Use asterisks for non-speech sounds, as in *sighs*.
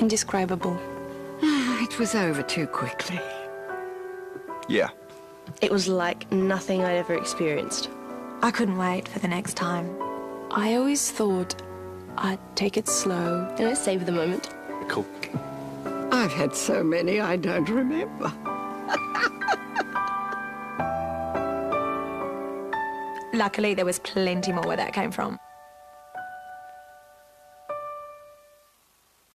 Indescribable. *sighs* it was over too quickly. Yeah. It was like nothing I'd ever experienced. I couldn't wait for the next time. I always thought I'd take it slow. and I'd save the moment. Cool. I've had so many I don't remember. Luckily, there was plenty more where that came from.